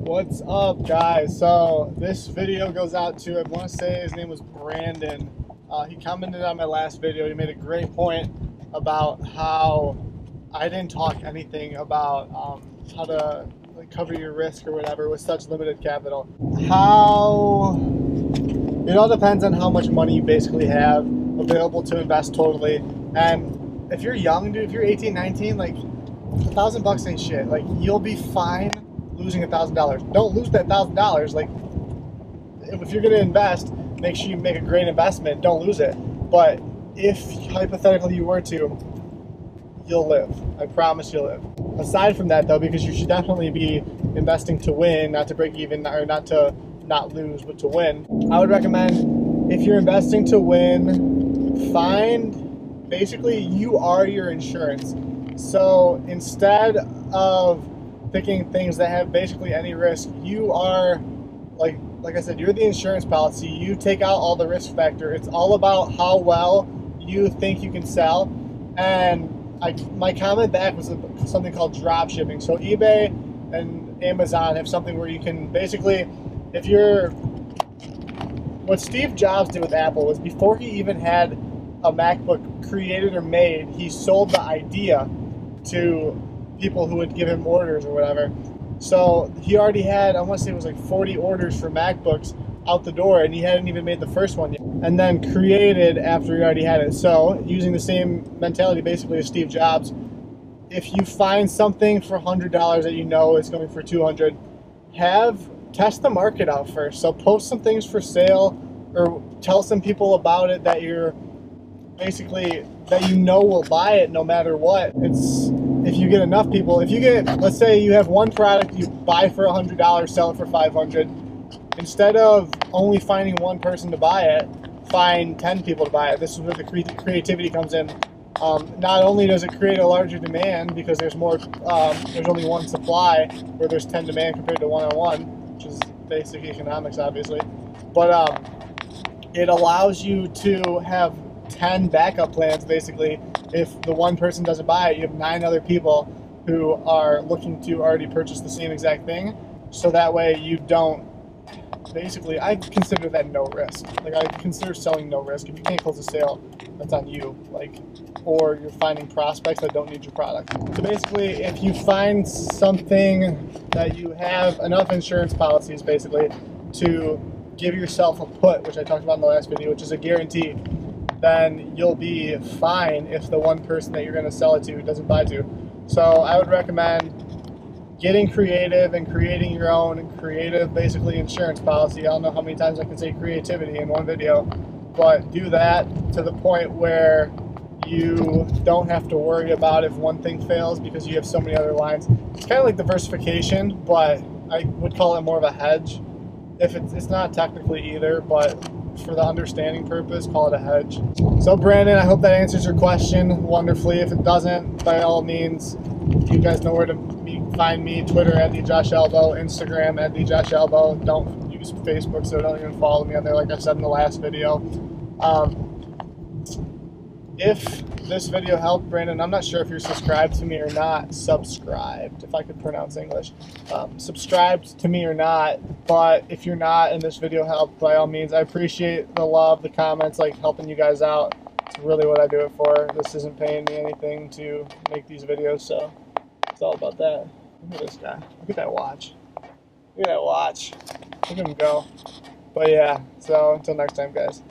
What's up, guys? So this video goes out to I want to say his name was Brandon. Uh, he commented on my last video. He made a great point about how I didn't talk anything about um, how to like, cover your risk or whatever with such limited capital. How it all depends on how much money you basically have available to invest totally. And if you're young, dude, if you're 18, 19, like a thousand bucks ain't shit. Like you'll be fine losing a thousand dollars. Don't lose that thousand dollars. Like if you're gonna invest, make sure you make a great investment. Don't lose it. But if hypothetically you were to, you'll live. I promise you'll live. Aside from that though, because you should definitely be investing to win, not to break even or not to not lose, but to win. I would recommend if you're investing to win, find basically you are your insurance. So instead of picking things that have basically any risk, you are like like I said, you're the insurance policy. You take out all the risk factor. It's all about how well you think you can sell. And I, my comment back was something called drop shipping. So eBay and Amazon have something where you can basically, if you're, what Steve Jobs did with Apple was before he even had a MacBook created or made, he sold the idea to people who would give him orders or whatever. So he already had, I want to say it was like 40 orders for MacBooks out the door, and he hadn't even made the first one yet. And then created after he already had it. So using the same mentality basically as Steve Jobs, if you find something for $100 that you know is going for 200, have test the market out first. So post some things for sale or tell some people about it that you're basically that you know will buy it no matter what. It's you get enough people, if you get, let's say you have one product you buy for a hundred dollars, sell it for five hundred. Instead of only finding one person to buy it, find ten people to buy it. This is where the creativity comes in. Um, not only does it create a larger demand because there's more, um, there's only one supply where there's ten demand compared to one on one, which is basic economics, obviously. But um, it allows you to have 10 backup plans basically. If the one person doesn't buy it, you have nine other people who are looking to already purchase the same exact thing. So that way you don't basically I consider that no risk. Like I consider selling no risk. If you can't close a sale, that's on you. Like or you're finding prospects that don't need your product. So basically if you find something that you have enough insurance policies basically to give yourself a put, which I talked about in the last video, which is a guarantee then you'll be fine if the one person that you're going to sell it to doesn't buy to. So I would recommend getting creative and creating your own creative, basically insurance policy. I don't know how many times I can say creativity in one video, but do that to the point where you don't have to worry about if one thing fails because you have so many other lines. It's kind of like diversification, but I would call it more of a hedge. If it's, it's not technically either, but for the understanding purpose, call it a hedge. So Brandon, I hope that answers your question wonderfully. If it doesn't, by all means, you guys know where to find me. Twitter at the Josh Elbow, Instagram at the Josh Elbow. Don't use Facebook, so don't even follow me on there, like I said in the last video. Um, if this video helped, Brandon, I'm not sure if you're subscribed to me or not. Subscribed, if I could pronounce English. Um, subscribed to me or not, but if you're not and this video helped, by all means, I appreciate the love, the comments, like helping you guys out. It's really what I do it for. This isn't paying me anything to make these videos, so it's all about that. Look at this guy. Look at that watch. Look at that watch. Look at him go. But yeah, so until next time, guys.